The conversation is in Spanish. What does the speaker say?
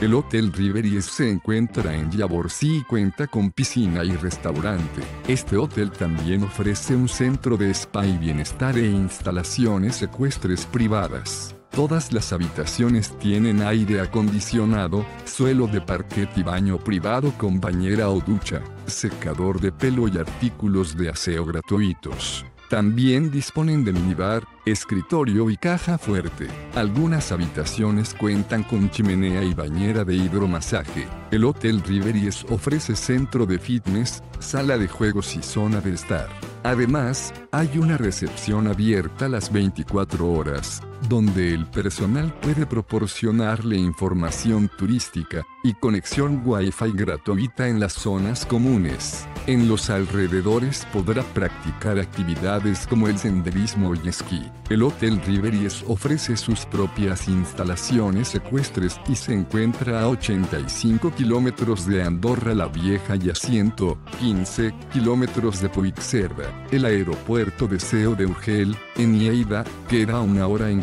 El Hotel Riveries se encuentra en Yaborsi y cuenta con piscina y restaurante. Este hotel también ofrece un centro de spa y bienestar e instalaciones ecuestres privadas. Todas las habitaciones tienen aire acondicionado, suelo de parquet y baño privado con bañera o ducha, secador de pelo y artículos de aseo gratuitos. También disponen de minibar, escritorio y caja fuerte. Algunas habitaciones cuentan con chimenea y bañera de hidromasaje. El Hotel Riveries ofrece centro de fitness, sala de juegos y zona de estar. Además, hay una recepción abierta las 24 horas, donde el personal puede proporcionarle información turística y conexión Wi-Fi gratuita en las zonas comunes. En los alrededores podrá practicar actividades como el senderismo y esquí. El Hotel Riveries ofrece sus propias instalaciones ecuestres y se encuentra a 85 kilómetros de Andorra la Vieja y a 115 kilómetros de Puigcerda. El aeropuerto de Seo de Urgel, en Lleida, queda a una hora en